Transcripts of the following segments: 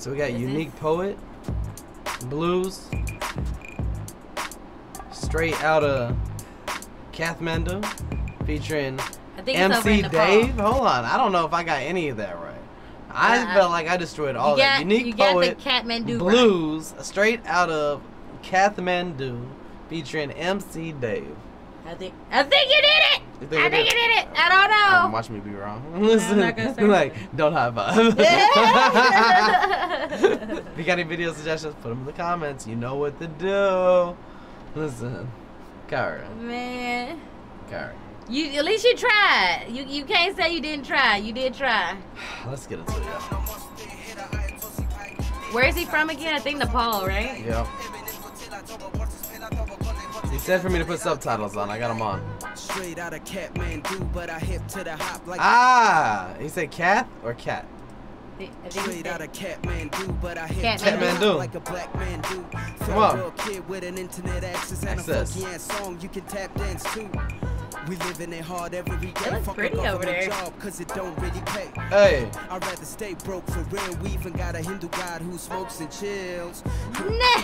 So we got This Unique is- Poet, Bluesss, straight out of Kathmandu, featuring I think it's over in MC Dave. Hold on, I don't know if I got any of that right. I Uh, felt like I destroyed all you that. got, Uniq Poet, the Kathmandu right. Bluesss, straight out of Kathmandu, featuring MC Dave. I think I think you did it. You think I think did? you did it. I don't know. Um, watch me be wrong. Listen, like, don't high five. if you got any video suggestions, put them in the comments. You know what to do. Listen, Kyra, Man, Kyra, you at least you tried. You you can't say you didn't try. You did try. let's get into it. Where is he from again? I think Nepal, right? Yep. He said for me to put subtitles on. I got them on. Straight out of Kathmandu, but I hip to the hop like Ah, he said cat or cat. I think- I think he Straight out of Kathmandu, but I hip to Kathmandu. the hop like a black man do. Come on. Federal kid with an internet access and a funky ass song you can tap dance to. We living it hard every day. looks Fuck pretty over there. Job, Cause it don't really pay. Hey, I'd rather stay broke for real. We even got a Hindu god who smokes and chills. Nah,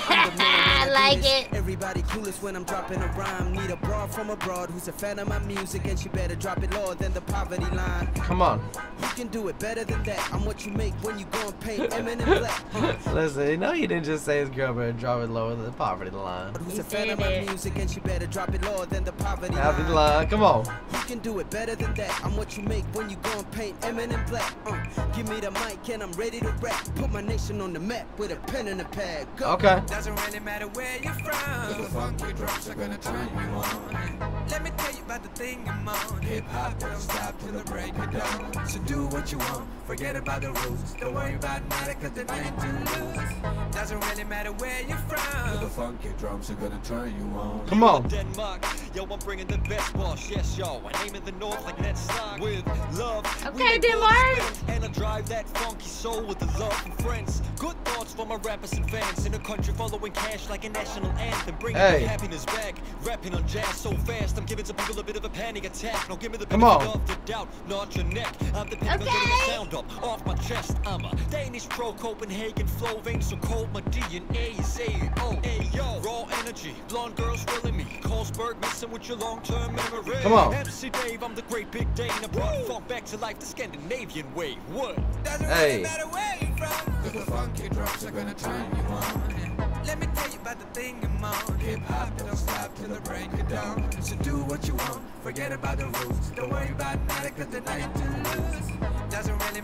I'm the man when I do like it. Everybody clueless when I'm dropping a rhyme. Need a broad from abroad who's a fan of my music, and she better drop it lower than the poverty line. come on. Who can do it better than that? I'm what you make when you go and paint Eminem black. Listen, you know you didn't just say his girl better drop it lower than the poverty line. Who's a fan of my music, and she better drop it lower than the poverty Poverty line. Line, come on. Who can do it better than that? I'm what you make when you go and paint Eminem black. Uh, give me the mic and I'm ready to rap. Put my nation on the map with a pen and a pad. Go. Okay. Doesn't really matter where you're from. The funky drums are gonna turn you on. Let me tell you about the thing I'm on. Hip hop don't stop till the break of dawn. So do what you want, forget about the rules. Don't worry about nothing, cause there's nothing to lose. Doesn't really matter where you're from. The funky drums are gonna turn you on. Come on. Denmark. Yo, I'm bringing the best boss. Yes, yo. I aim in the north like Ned Stark with love. Okay, Denmark. And I drive that funky soul with the love from friends. Good thoughts for my rappers and fans in a country following cash like a national anthem. Bringing Hey. happiness back. Rapping on jazz so fast, I'm giving some people a bit of a panic attack. No, give me the Come benefit on. of the doubt, not your neck. I'm depending on getting Okay. sound up off my chest. I'm a Danish pro Copenhagen flow vein so cold. My DNA is A-O. Hey, yo. Raw energy, blonde girls feeling me. Carlsberg messing with your long-term memory. Come on. MC Dave, I'm the great big Dane. I brought funk back to life the Scandinavian way. What? Doesn't Hey. really matter where you're from. The funky drums are gonna turn you on. Let me tell you about the thing I'm on. Hip hop don't stop till the break of dawn. So do what you want, forget about the rules. Don't worry about nothing, cause there's nothing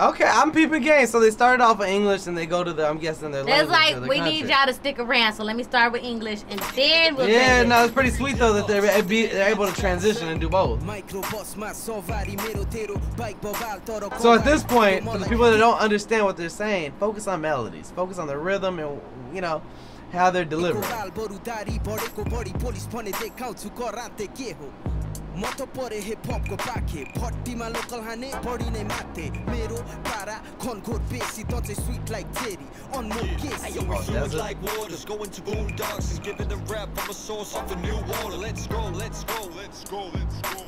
Okay, I'm peeping game. So they started off in English and they go to the, I'm guessing their It's like, we country. need y'all to stick around. So let me start with English and then we'll Yeah, no, it's pretty sweet though that they're, be, they're able to transition and do both. So at this point, for the people that don't understand what they're saying, focus on melodies, focus on the rhythm and, you know, how they're delivered. बाल बरु दारी बढेको बढी police भने देखाउँछु कराते के हो म त परे हिपहपको पाखे भट्टीमा लोकल हाने बढी नै माथे मेरो पारा खनखोर बेसी त चाहिँ sweet like cherry Anmol KC Yo, we Oh, fluid that's it. like waters, going to boondocks and giving them rap from a source of the new water. Let's go, let's go, let's go, let's go.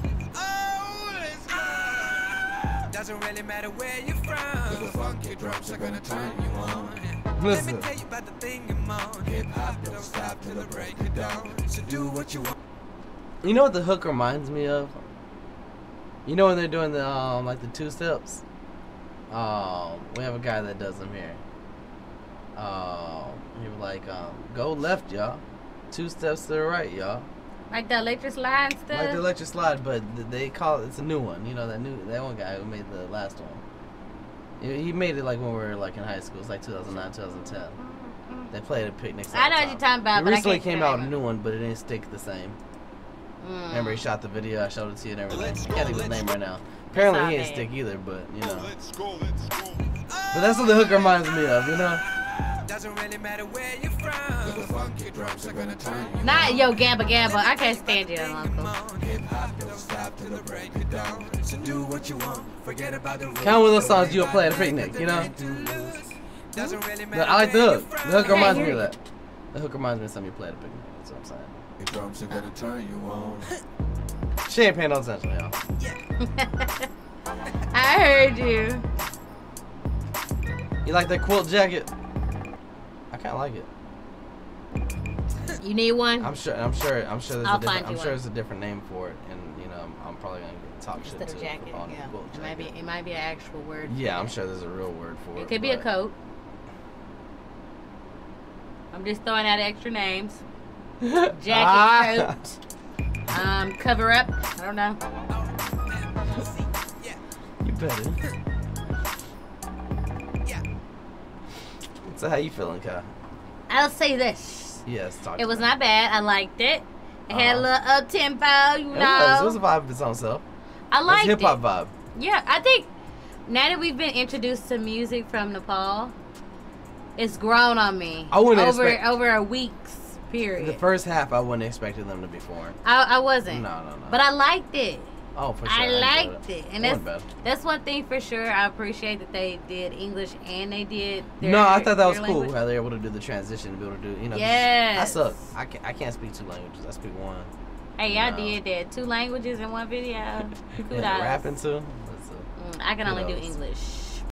Doesn't really matter where you're The from funky drums are gonna turn you on. Let me Listen, tell you about the thing I'm on Hip hop don't stop till the break of dawn So do what you want you know what the hook reminds me of? You know when they're doing the um like the two steps. Um, we have a guy that does them here. Um, he was like, um, go left, y'all. Two steps to the right, y'all. Like the electric slide stuff. Like the electric slide, but they call it, it's a new one. You know that new that one guy who made the last one. He made it like when we were like in high school. It's like 2009, 2010. They played at picnics. I know what you're talking about, It recently came out a new one, but it didn't stick the same. Mm. Remember, he shot the video. I showed it to you and everything. Let's I go, can't think of his name go. right now. Apparently, It's he not ain't stick either, but you know. Let's go, let's go. But that's what the hook reminds me of, you know. Doesn't really matter where you're The from. funky drums are gonna turn you Not on. yo Gabba Gabba. I can't stand you, Uncle. Hip hop don't stop till the break. So do what you want, forget about the rules. Kind of one of those songs you'll play at a picnic, you know? Doesn't really matter I like the hook. The hook reminds me of that. The hook reminds me of something you play at a picnic. That's what I'm saying. The drums are gonna turn you on. She ain't paying no attention, y'all. I heard you. You like that quilt jacket? I kind of like it. You need one? I'm sure. I'm sure. I'm sure. There's I'll a different. find I'm sure one. there's a different name for it, and you know, I'm, I'm probably gonna get talk shit Instead to of it jacket. for calling it Yeah. a quilt It might be. It might be an actual word. for Yeah, it. I'm sure there's a real word for it. It could be a but- coat. I'm just throwing out extra names. Jacket, Ah. coat, um, cover up. I don't know. You better. Yeah. So how you feeling, Ky? I'll say this. Yes, talk. It was me. not bad. I liked it. It had a Uh-huh. little up tempo, you It know. was. It was a vibe of its own self. I It's liked hip hop it. vibe. Yeah, I think now that we've been introduced to music from Nepal, it's grown on me. I wouldn't over expect- over a week's period. The first half, I wasn't expecting them to be foreign. I, I wasn't. No, no, no. But I liked it. oh, for sure. I enjoyed liked it, and that's that's one thing for sure. I appreciate that they did English and they did. Their, no, I thought that was their cool how they're able to do the transition and be able to do, you know. Yes. I suck. I can't, I can't speak two languages. I speak one. Hey, y'all did that two languages in one video. Kudos. Rapping too. That's a, Mm, I can only do English.